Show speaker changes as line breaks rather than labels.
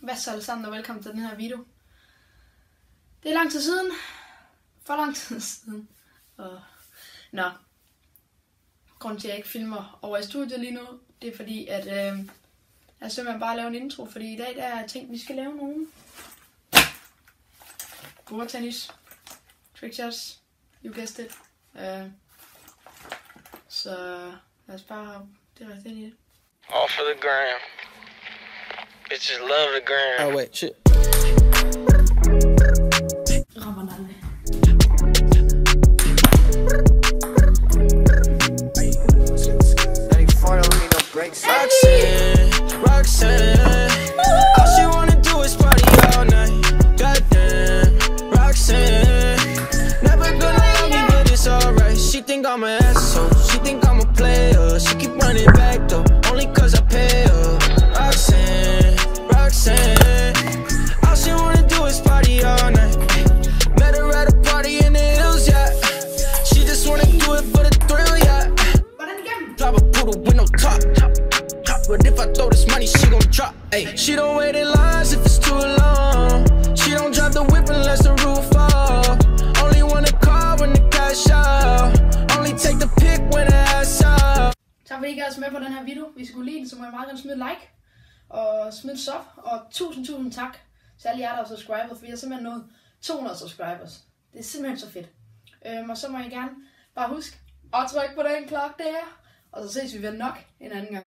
Hvad så Alexander, og velkommen til den her video. Det er lang tid siden. For lang tid siden. Og... Nå. Grunden til, at jeg ikke filmer over i studiet lige nu, det er fordi, at øh, jeg simpelthen bare lave en intro, fordi i dag der er jeg tænkt, at vi skal lave nogle bordtennis, trickshots, you guessed it. Øh, så lad os bare det direkte ind i det.
For the gram. Bitches love the gram.
Oh wait, shit.
Rammer den aldrig.
Ain't front on me, no brakes. Roxanne, Roxanne. All she wanna do is party all night. Goddamn, Roxanne. Never gonna love me, but it's alright. She think I'm an asshole. Drive a poodle with no top. But if I throw this money, she gon' drop. Ayy, She don't wait in lines if it's too long. She don't drive the whip unless the roof fall. Only wanna call when the cash out. Only take the pick when the ass out.
Tak fordi I gad med på den her video. Hvis I kunne lide den, så må I meget gerne smide like. Og smide sub. Og tusind, tusind tak til alle jer, der har subscribet. For vi har simpelthen nået 200 subscribers. Det er simpelthen så fedt. Øhm, og så må I gerne bare huske at trykke på den klokke der. Og så ses vi vel nok en anden gang.